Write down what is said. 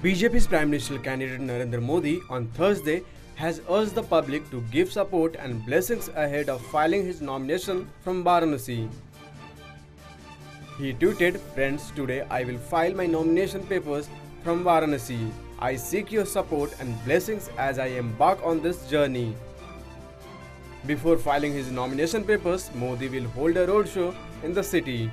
BJP's Prime Minister candidate Narendra Modi on Thursday has urged the public to give support and blessings ahead of filing his nomination from Varanasi. He tweeted, Friends, today I will file my nomination papers from Varanasi. I seek your support and blessings as I embark on this journey. Before filing his nomination papers, Modi will hold a roadshow in the city.